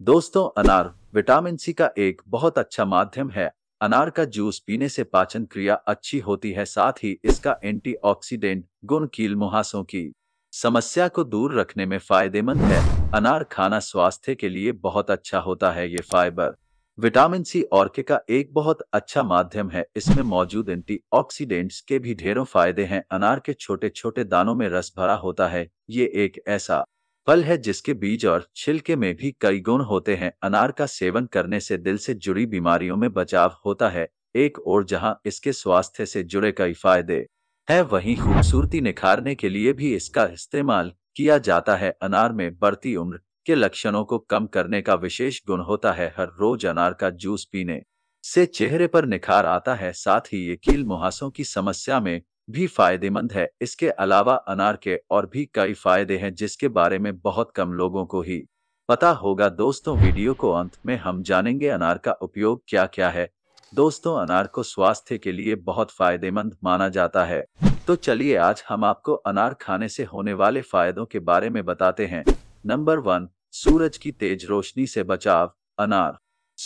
दोस्तों, अनार vitamin C का एक बहुत अच्छा माध्यम है। अनार का जूस पीने से पाचन क्रिया अच्छी होती है, साथ ही इसका एंटीऑक्सीडेंट गुण कील मुहासों की समस्या को दूर रखने में फ़ायदेमंद है। अनार खाना स्वास्थ्य के लिए बहुत अच्छा होता है, ये फाइबर। विटामिन सी और के का एक बहुत अच्छा माध्यम है, इसमें मौजूद एंटीऑक्सीडेंट्स के भी ढेरों फ़ायदे हैं। अनार के छोटे छोटे दानों में रस भरा होता है, ये एक ऐसा फल है जिसके बीज और छिलके में भी कई गुण होते हैं। अनार का सेवन करने से दिल से जुड़ी बीमारियों में बचाव होता है। एक और जहाँ इसके स्वास्थ्य से जुड़े कई फ़ायदे है, वहीं खूबसूरती निखारने के लिए भी इसका इस्तेमाल किया जाता है। अनार में बढ़ती उम्र के लक्षणों को कम करने का विशेष गुण होता है। हर रोज अनार का जूस पीने से चेहरे पर निखार आता है। साथ ही ये कील मुहासों की समस्या में भी फ़ायदेमंद है। इसके अलावा अनार के और भी कई फ़ायदे हैं, जिसके बारे में बहुत कम लोगों को ही पता होगा। दोस्तों, वीडियो को अंत में हम जानेंगे अनार का उपयोग क्या क्या है। दोस्तों, अनार को स्वास्थ्य के लिए बहुत फ़ायदेमंद माना जाता है। तो चलिए आज हम आपको अनार खाने से होने वाले फायदों के बारे में बताते हैं। नंबर वन, सूरज की तेज रोशनी से बचाव, अनार।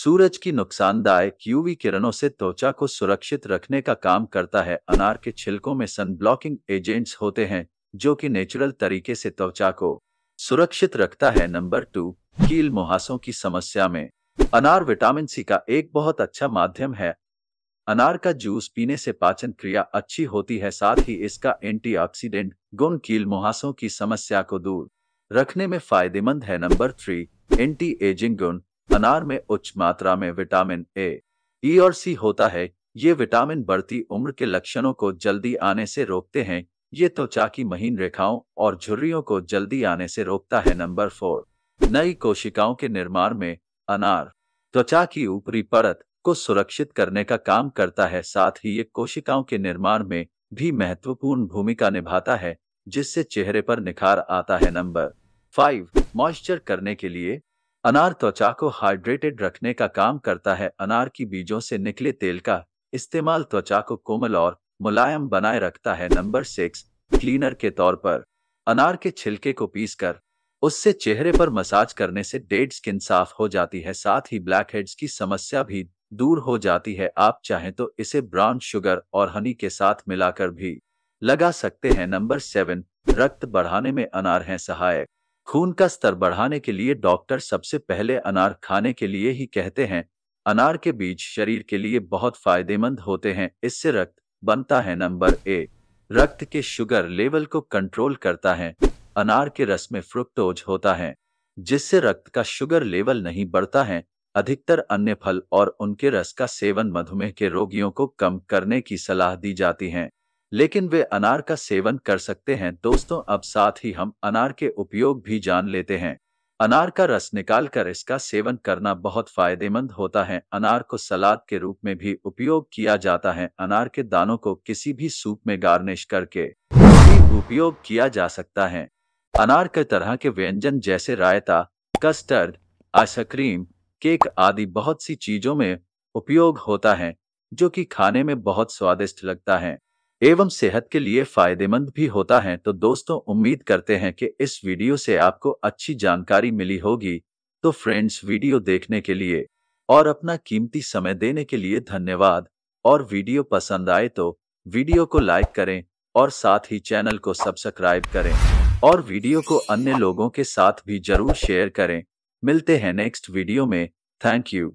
सूरज की नुकसानदायक यूवी किरणों से त्वचा को सुरक्षित रखने का काम करता है। अनार के छिलकों में सन ब्लॉकिंग एजेंट्स होते हैं, जो कि नेचुरल तरीके से त्वचा को सुरक्षित रखता है। नंबर टू, कील मुहासों की समस्या में। अनार विटामिन सी का एक बहुत अच्छा माध्यम है। अनार का जूस पीने से पाचन क्रिया अच्छी होती है, साथ ही इसका एंटीऑक्सीडेंट गुण कील मुहासों की समस्या को दूर रखने में फ़ायदेमंद है। नंबर थ्री एंटी एजिंग गुण। अनार में उच्च मात्रा में विटामिन ए, ई और सी होता है। ये विटामिन बढ़ती उम्र के लक्षणों को जल्दी आने से रोकते हैं। ये त्वचा की महीन रेखाओं और झुर्रियों को जल्दी आने से रोकता है। नंबर फोर, नई कोशिकाओं के निर्माण में अनार। त्वचा की ऊपरी परत को सुरक्षित करने का काम करता है। साथ ही ये कोशिकाओं के निर्माण में भी महत्वपूर्ण भूमिका निभाता है, जिससे चेहरे पर निखार आता है। नंबर फाइव, मॉइस्चर करने के लिए अनार त्वचा को हाइड्रेटेड रखने का काम करता है। अनार की बीजों से निकले तेल का इस्तेमाल त्वचा को कोमल और मुलायम बनाए रखता है। नंबर सिक्स, क्लीनर के तौर पर। अनार के छिलके को पीसकर उससे चेहरे पर मसाज करने से डेड स्किन साफ़ हो जाती है। साथ ही ब्लैक हेड्स की समस्या भी दूर हो जाती है। आप चाहें तो इसे ब्राउन शुगर और हनी के साथ मिलाकर भी लगा सकते हैं। नंबर सेवन, रक्त बढ़ाने में अनार है सहायक। खून का स्तर बढ़ाने के लिए डॉक्टर सबसे पहले अनार खाने के लिए ही कहते हैं। अनार के बीज शरीर के लिए बहुत फ़ायदेमंद होते हैं, इससे रक्त बनता है, नंबर ए। रक्त के शुगर लेवल को कंट्रोल करता है। अनार के रस में फ्रुक्टोज होता है, जिससे रक्त का शुगर लेवल नहीं बढ़ता है। अधिकतर अन्य फल और उनके रस का सेवन मधुमेह के रोगियों को कम करने की सलाह दी जाती है। लेकिन वे अनार का सेवन कर सकते हैं। दोस्तों, अब साथ ही हम अनार के उपयोग भी जान लेते हैं। अनार का रस निकालकर इसका सेवन करना बहुत फ़ायदेमंद होता है। अनार को सलाद के रूप में भी उपयोग किया जाता है। अनार के दानों को किसी भी सूप में गार्निश करके भी उपयोग किया जा सकता है। अनार के तरह के व्यंजन जैसे रायता, कस्टर्ड आइसक्रीम केक आदि बहुत सी चीज़ों में उपयोग होता है, जो कि खाने में बहुत स्वादिष्ट लगता है। एवं सेहत के लिए फ़ायदेमंद भी होता है तो दोस्तों, उम्मीद करते हैं कि इस वीडियो से आपको अच्छी जानकारी मिली होगी। तो फ्रेंड्स, वीडियो देखने के लिए और अपना कीमती समय देने के लिए धन्यवाद। और वीडियो पसंद आए तो वीडियो को लाइक करें और साथ ही चैनल को सब्सक्राइब करें और वीडियो को अन्य लोगों के साथ भी ज़रूर शेयर करें। मिलते हैं नेक्स्ट वीडियो में। Thank you.